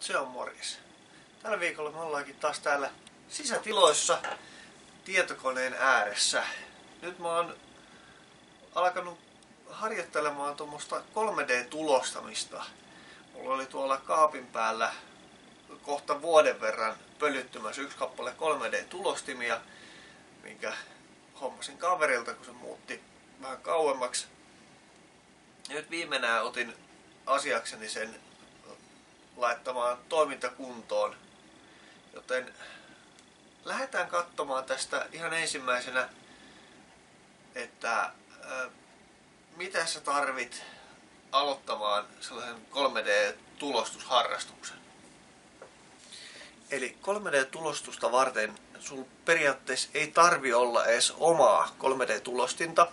Se on morjes. Tällä viikolla me ollaankin taas täällä sisätiloissa tietokoneen ääressä. Nyt mä oon alkanut harjoittelemaan tuommoista 3D-tulostamista. Mulla oli tuolla kaapin päällä kohta vuoden verran pölyttymässä yksi kappale 3D-tulostimia, minkä hommasin kaverilta, kun se muutti vähän kauemmaksi. Nyt viimeinään otin asiakseni sen laittamaan toimintakuntoon. Joten lähdetään katsomaan tästä ihan ensimmäisenä, että mitä sä tarvit aloittamaan sellaisen 3D-tulostusharrastuksen. Eli 3D-tulostusta varten sul periaatteessa ei tarvi olla edes omaa 3D-tulostinta,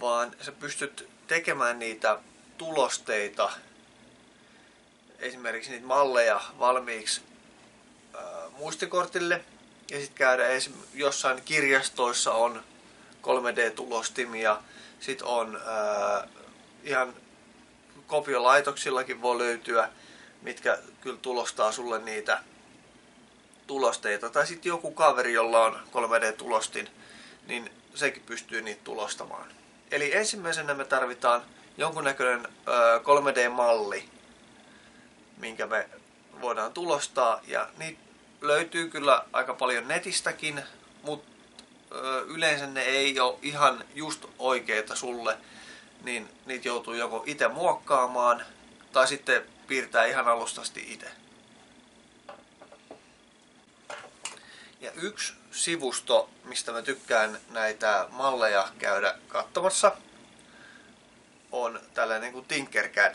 vaan sä pystyt tekemään niitä tulosteita, esimerkiksi niitä malleja valmiiksi ää, muistikortille ja sitten käydä esim. jossain kirjastoissa on 3D-tulostimia, sitten on ää, ihan kopiolaitoksillakin voi löytyä, mitkä kyllä tulostaa sulle niitä tulosteita. Tai sitten joku kaveri, jolla on 3D-tulostin, niin sekin pystyy niitä tulostamaan. Eli ensimmäisenä me tarvitaan jonkunnäköinen 3D-malli, minkä me voidaan tulostaa. Ja niitä löytyy kyllä aika paljon netistäkin, mutta yleensä ne ei ole ihan just oikeita sulle, niin niitä joutuu joko itse muokkaamaan tai sitten piirtää ihan alustasti itse. Ja yksi sivusto, mistä mä tykkään näitä malleja käydä katsomassa, on tällainen kuin Tinkercad.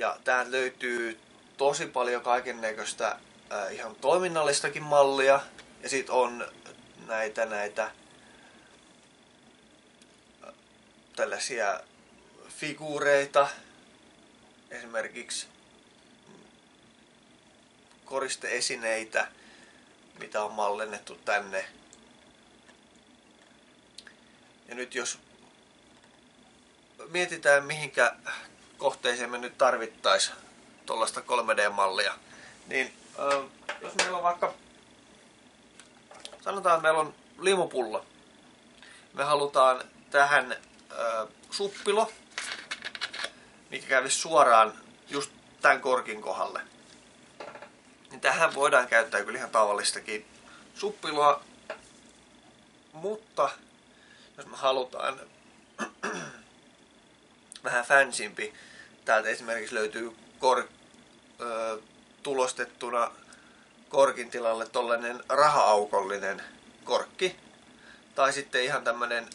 Ja täältä löytyy tosi paljon kaiken näköistä äh, ihan toiminnallistakin mallia. Ja sitten on näitä näitä äh, tällaisia figuureita, esimerkiksi koristeesineitä, mitä on mallinnettu tänne. Ja nyt jos mietitään mihinkä kohteeseen me nyt tarvittaisiin tuollaista 3D-mallia, niin jos meillä on vaikka, sanotaan että meillä on limupullo, me halutaan tähän suppilo, mikä kävisi suoraan just tämän korkin kohdalle. Niin tähän voidaan käyttää kyllä ihan tavallistakin suppiloa, mutta jos me halutaan vähän fansimpi. Täältä esimerkiksi löytyy kor, ö, tulostettuna korkin tilalle tollanen rahaaukollinen korkki. Tai sitten ihan tämmönen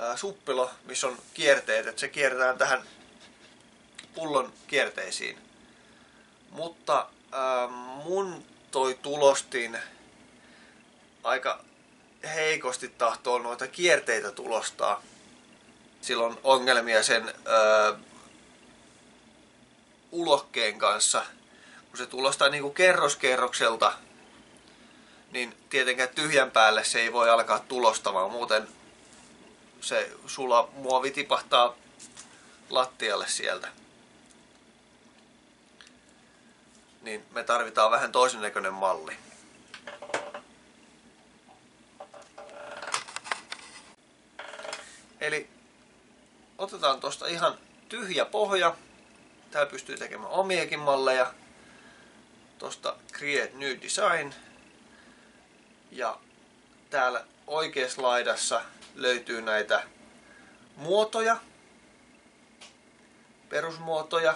ä, suppilo, missä on kierteet, että se kierretään tähän pullon kierteisiin. Mutta ä, mun toi tulostin aika heikosti tahtoo noita kierteitä tulostaa sillä on ongelmia sen öö, ulokkeen kanssa. Kun se tulostaa niinku kerroskerrokselta, niin tietenkään tyhjän päälle se ei voi alkaa tulostamaan. Muuten se sula muovi tipahtaa lattialle sieltä. Niin me tarvitaan vähän toisen näköinen malli. Eli otetaan tuosta ihan tyhjä pohja. Täällä pystyy tekemään omiakin malleja. Tuosta Create New Design. Ja täällä oikeassa laidassa löytyy näitä muotoja, perusmuotoja.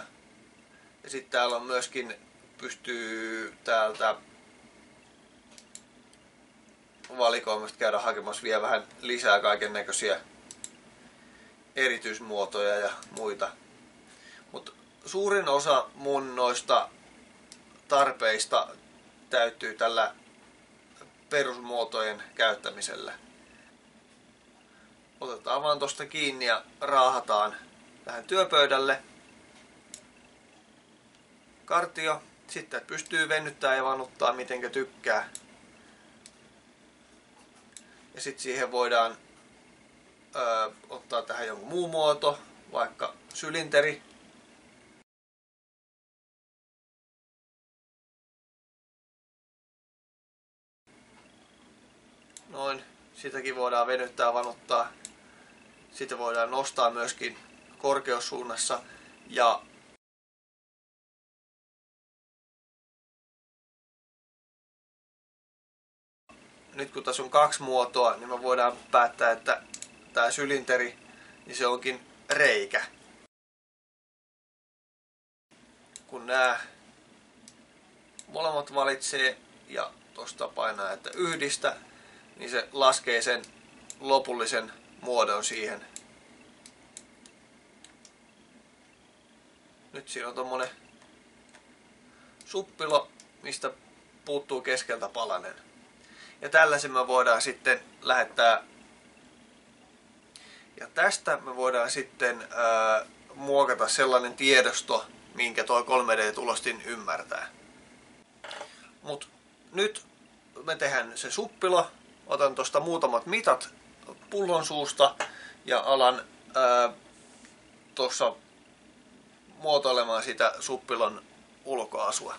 Ja sitten täällä on myöskin pystyy täältä valikoimasta käydä hakemassa vielä vähän lisää kaiken näköisiä erityismuotoja ja muita. Mutta suurin osa mun noista tarpeista täyttyy tällä perusmuotojen käyttämisellä. Otetaan vaan tosta kiinni ja raahataan tähän työpöydälle. Kartio. Sitten pystyy venyttää ja vanuttaa mitenkä tykkää. Ja sitten siihen voidaan ö, ottaa tähän joku muu muoto, vaikka sylinteri. Noin, sitäkin voidaan venyttää, vanottaa. Sitä voidaan nostaa myöskin korkeussuunnassa ja nyt kun tässä on kaksi muotoa, niin me voidaan päättää, että tämä sylinteri, niin se onkin reikä. Kun nämä molemmat valitsee ja tuosta painaa, että yhdistä, niin se laskee sen lopullisen muodon siihen. Nyt siinä on tommonen suppilo, mistä puuttuu keskeltä palanen. Ja tällaisen me voidaan sitten lähettää ja tästä me voidaan sitten ää, muokata sellainen tiedosto, minkä tuo 3D-tulostin ymmärtää. Mut nyt me tehdään se suppilo. Otan tuosta muutamat mitat pullon suusta ja alan tuossa muotoilemaan sitä suppilon ulkoasua.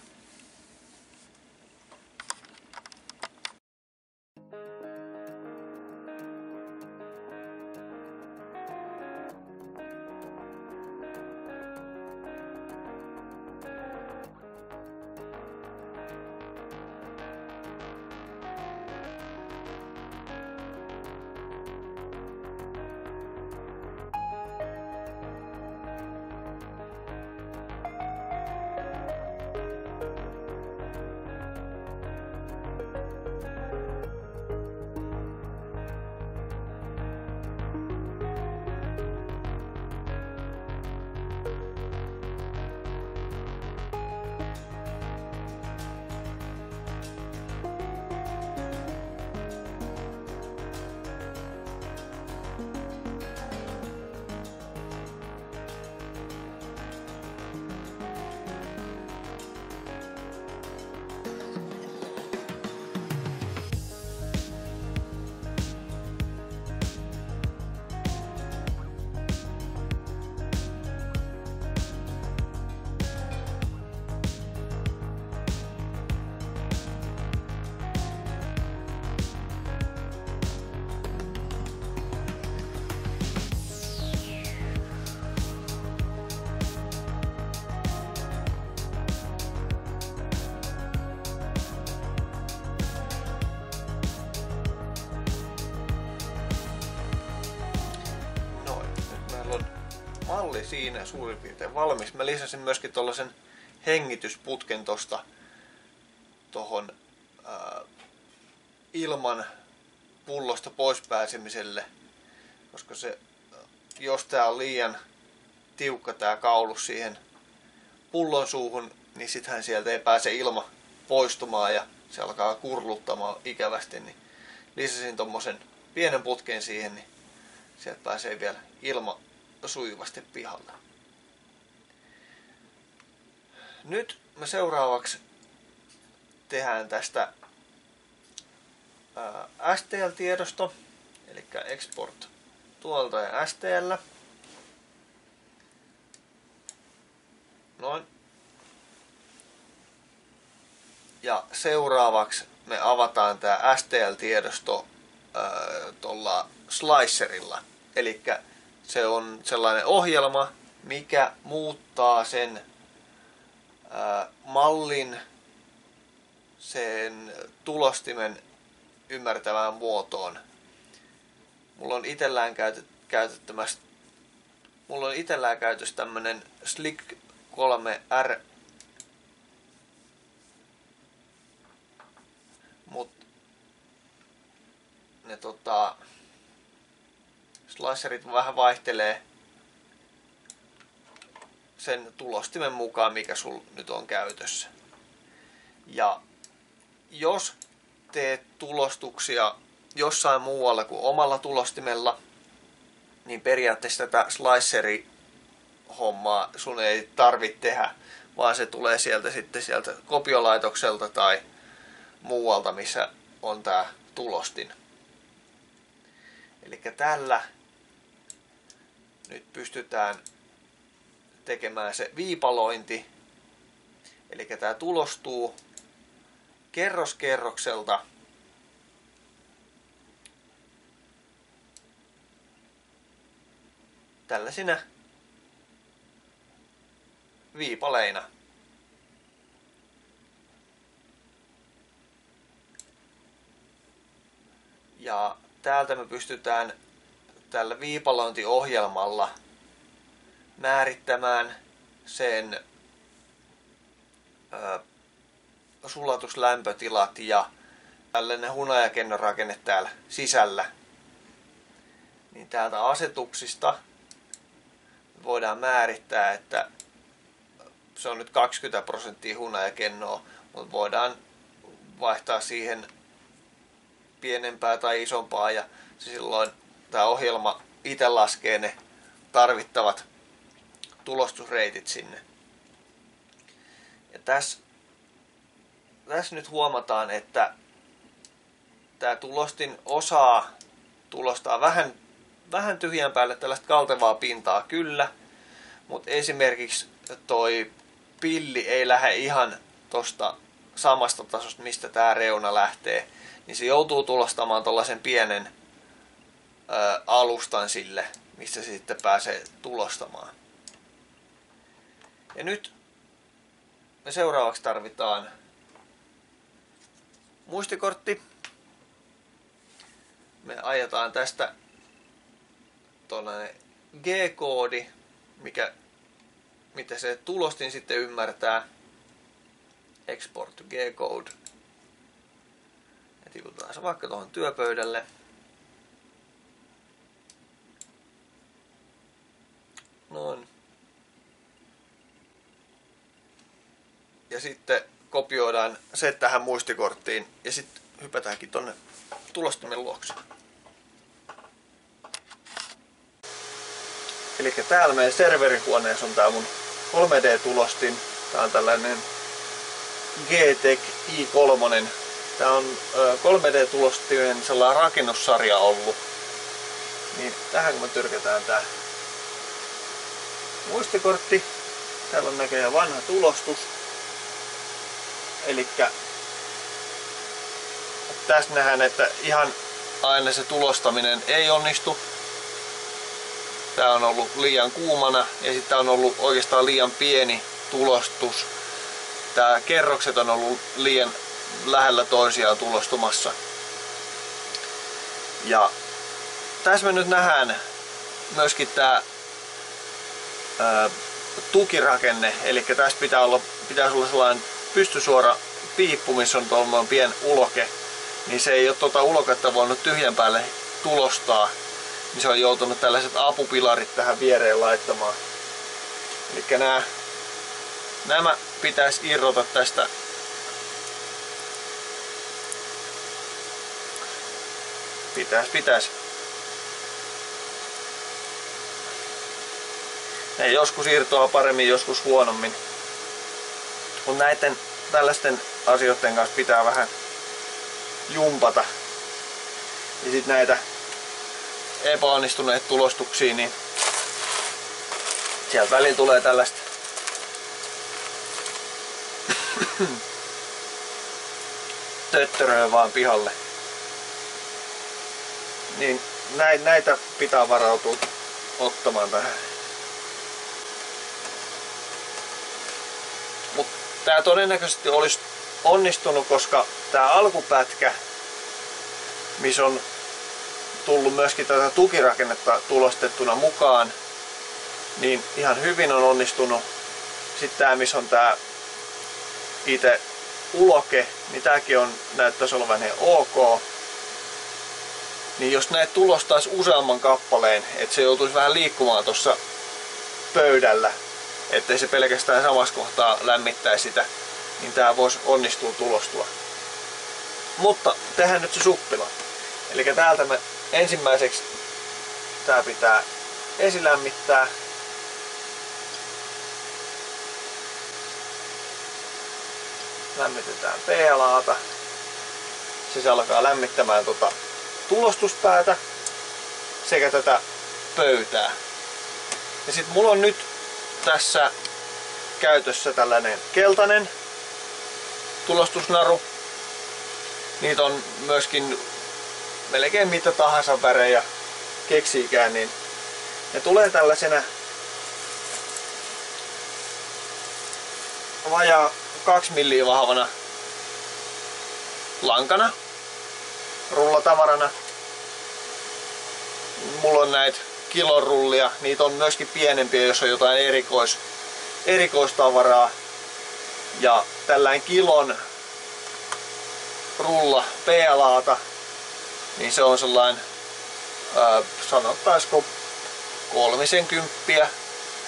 Malli siinä suurin piirtein valmis. Mä lisäsin myöskin tuollaisen hengitysputken tosta tohon ää, ilman pullosta pois pääsemiselle, koska se, jos tää on liian tiukka tää kaulus siihen pullon suuhun, niin sittenhän sieltä ei pääse ilma poistumaan ja se alkaa kurluttamaan ikävästi, niin lisäsin tommosen pienen putken siihen, niin sieltä pääsee vielä ilma sujuvasti pihalla. Nyt me seuraavaksi tehdään tästä STL-tiedosto, eli export tuolta ja STL. Noin. Ja seuraavaksi me avataan tämä STL-tiedosto tuolla slicerilla. Eli se on sellainen ohjelma, mikä muuttaa sen ää, mallin sen tulostimen ymmärtävään muotoon. Mulla on itellään käytettämässä Mulla on itellään käytössä tämmönen Slick 3R Mut ne tota slicerit vähän vaihtelee sen tulostimen mukaan, mikä sul nyt on käytössä. Ja jos teet tulostuksia jossain muualla kuin omalla tulostimella, niin periaatteessa tätä sliceri hommaa sun ei tarvitse tehdä, vaan se tulee sieltä sitten sieltä kopiolaitokselta tai muualta, missä on tämä tulostin. Eli tällä nyt pystytään tekemään se viipalointi, eli tämä tulostuu kerroskerrokselta tällaisina viipaleina. Ja täältä me pystytään tällä viipalointiohjelmalla määrittämään sen ö, sulatuslämpötilat ja tällainen hunajakennorakenne täällä sisällä. Niin täältä asetuksista voidaan määrittää, että se on nyt 20 prosenttia hunajakennoa, mutta voidaan vaihtaa siihen pienempää tai isompaa ja se silloin tämä ohjelma itse laskee ne tarvittavat tulostusreitit sinne. Ja tässä, tässä nyt huomataan, että tämä tulostin osaa tulostaa vähän, vähän tyhjän päälle tällaista kaltevaa pintaa kyllä, mutta esimerkiksi toi pilli ei lähde ihan tosta samasta tasosta, mistä tämä reuna lähtee, niin se joutuu tulostamaan tuollaisen pienen ö, alustan sille, missä se sitten pääsee tulostamaan. Ja nyt me seuraavaksi tarvitaan muistikortti. Me ajetaan tästä tuollainen G-koodi, mikä, mitä se tulostin sitten ymmärtää. Export G-code. Ja tiputetaan se vaikka tuohon työpöydälle. Noin. Ja sitten kopioidaan se tähän muistikorttiin ja sitten hypätäänkin tonne tulostimen luokse. Eli täällä meidän serverihuoneessa on tää mun 3D-tulostin. Tää on tällainen GTEC i3. Tää on 3D-tulostimen sellainen rakennussarja ollut. Niin tähän kun me tyrkätään tää muistikortti. Täällä on näköjään vanha tulostus. Eli tässä nähdään, että ihan aina se tulostaminen ei onnistu. Tää on ollut liian kuumana ja sitten on ollut oikeastaan liian pieni tulostus. Tää kerrokset on ollut liian lähellä toisiaan tulostumassa. Ja tässä me nyt nähdään myöskin tämä tukirakenne, eli tässä pitää olla, pitäisi olla sellainen pystysuora piippu, missä on tuollainen pien uloke, niin se ei ole tuota uloketta voinut tyhjän päälle tulostaa, niin se on joutunut tällaiset apupilarit tähän viereen laittamaan. Eli nämä, nämä pitäisi irrota tästä pitäisi, pitäisi. Ne joskus irtoaa paremmin, joskus huonommin. Mutta näiden tällaisten asioiden kanssa pitää vähän jumpata. Ja sitten näitä epäonnistuneet tulostuksia, niin sieltä välillä tulee tällaista töttöröä vaan pihalle. Niin näitä pitää varautua ottamaan tähän. Tämä todennäköisesti olisi onnistunut, koska tämä alkupätkä, missä on tullut myöskin tätä tukirakennetta tulostettuna mukaan, niin ihan hyvin on onnistunut. Sitten tämä, missä on tämä itse uloke, niin tämäkin on, näyttäisi olevan ihan ok. Niin jos näet tulostaisi useamman kappaleen, että se joutuisi vähän liikkumaan tuossa pöydällä, ettei se pelkästään samassa kohtaa lämmittäisi sitä, niin tää voisi onnistua tulostua. Mutta tehdään nyt se suppila. Eli täältä me ensimmäiseksi tää pitää esilämmittää. Lämmitetään PLAta. Se alkaa lämmittämään tota tulostuspäätä sekä tätä pöytää. Ja sitten mulla on nyt tässä käytössä tällainen keltainen tulostusnaru. Niitä on myöskin melkein mitä tahansa värejä keksiikään, niin Ne tulee tällaisena vajaa 2 milliä vahvana lankana, rullatavarana. Mulla on näitä kilorullia, niitä on myöskin pienempiä, jos on jotain erikois, erikoistavaraa. Ja tällainen kilon rulla PLAta, niin se on sellainen, ää, sanottaisiko kolmisen kymppiä,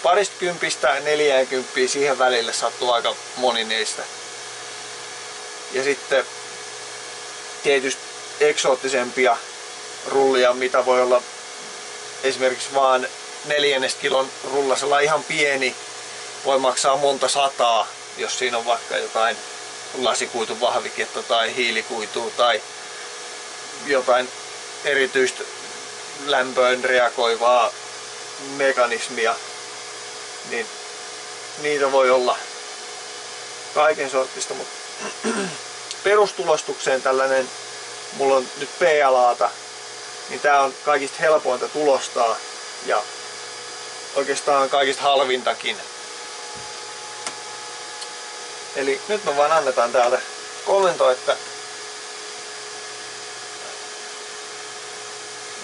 parista kympistä neljään kymppiä siihen välille sattuu aika moni niistä. Ja sitten tietysti eksoottisempia rullia, mitä voi olla esimerkiksi vaan neljännestä kilon rullasella ihan pieni, voi maksaa monta sataa, jos siinä on vaikka jotain lasikuitun vahviketta tai hiilikuitua tai jotain erityistä lämpöön reagoivaa mekanismia, niin niitä voi olla kaiken sortista, mutta perustulostukseen tällainen, mulla on nyt PLAta, niin tää on kaikista helpointa tulostaa ja oikeastaan kaikista halvintakin. Eli nyt me vaan annetaan täältä komento, että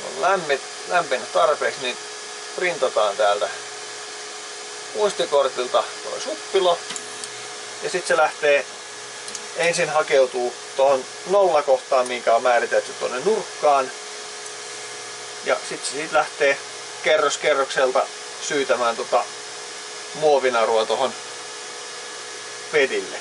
on lämmin, lämpinyt tarpeeksi, niin printataan täältä muistikortilta tuo suppilo. Ja sitten se lähtee ensin hakeutuu tuohon nollakohtaan, minkä on määritelty tuonne nurkkaan. Ja sitten se siitä lähtee kerros kerrokselta syytämään tota muovinarua tuohon pedille.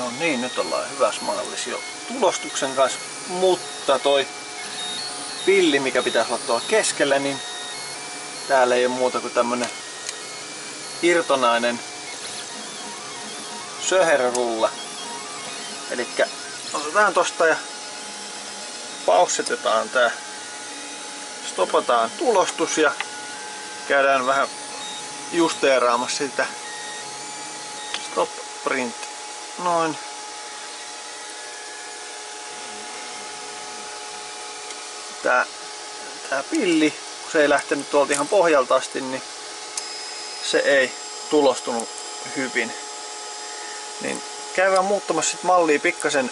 No niin, nyt ollaan hyvässä mallissa jo tulostuksen kanssa, mutta toi pilli, mikä pitäisi olla tuolla keskellä, niin täällä ei ole muuta kuin tämmönen irtonainen söherrulla. Eli otetaan tosta ja paussetetaan tää. Stopataan tulostus ja käydään vähän justeeraamassa sitä stop print noin. Tää, tää pilli, kun se ei lähtenyt tuolta ihan pohjalta asti, niin se ei tulostunut hyvin. Niin käydään muuttamassa sit mallia pikkasen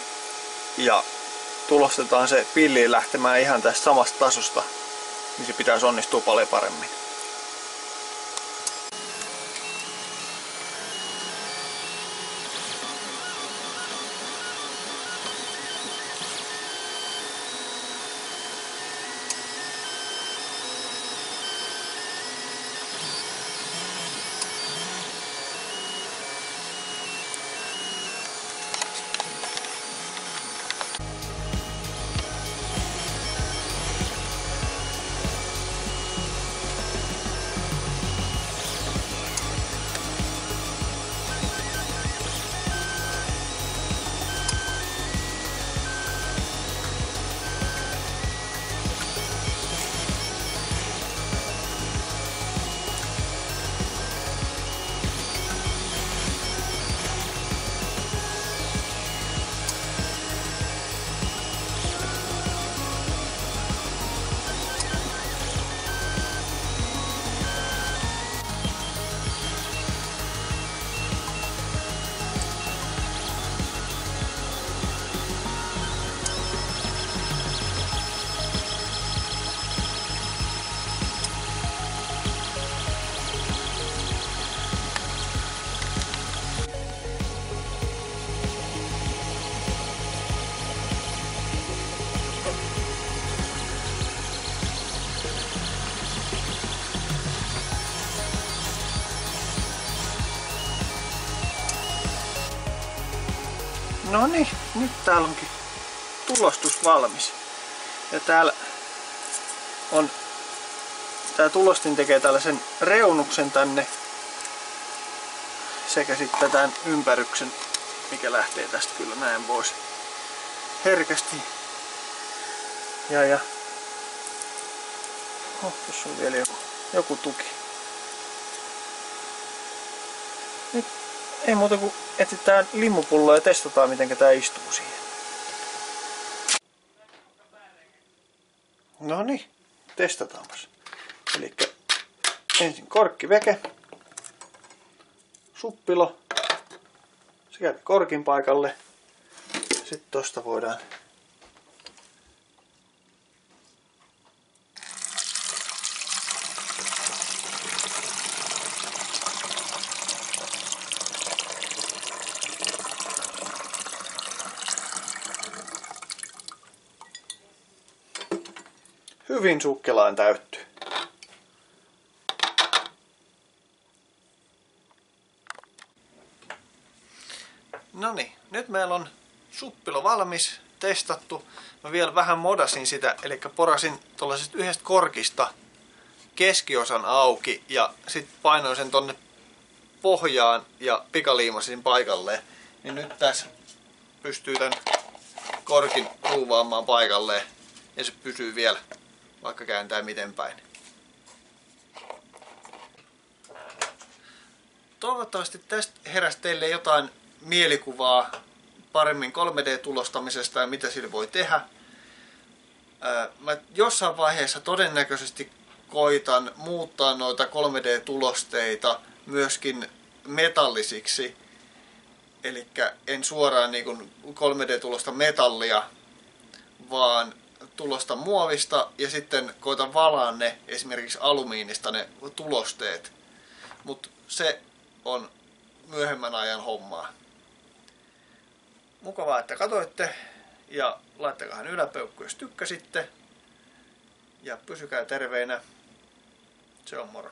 ja tulostetaan se pilli lähtemään ihan tästä samasta tasosta, niin se pitäisi onnistua paljon paremmin. Nyt täällä onkin tulostus valmis. Ja täällä on tää tulostin tekee tällaisen reunuksen tänne sekä sitten tämän ympäryksen, mikä lähtee tästä kyllä näin pois herkästi. Ja ja oh, tuossa on vielä joku, joku tuki. Nyt ei muuta kuin etsitään limupulloa ja testataan miten tää istuu siihen. No niin, testataanpas. Eli ensin korkkiveke, suppilo, se käy korkin paikalle. Sitten tosta voidaan hyvin sukkelaan täyttyy. No niin, nyt meillä on suppilo valmis, testattu. Mä vielä vähän modasin sitä, eli porasin tuollaisesta yhdestä korkista keskiosan auki ja sitten painoin sen tonne pohjaan ja pikaliimasin paikalle. Niin nyt tässä pystyy tämän korkin ruuvaamaan paikalleen ja se pysyy vielä vaikka kääntää miten päin. Toivottavasti tästä heräsi teille jotain mielikuvaa paremmin 3D-tulostamisesta ja mitä sillä voi tehdä. Mä jossain vaiheessa todennäköisesti koitan muuttaa noita 3D-tulosteita myöskin metallisiksi. Eli en suoraan niin 3D-tulosta metallia, vaan tulosta muovista ja sitten koitan valaa ne esimerkiksi alumiinista ne tulosteet. Mutta se on myöhemmän ajan hommaa. Mukavaa, että katoitte ja laittakaa yläpeukku, jos tykkäsitte. Ja pysykää terveinä. Se on moro.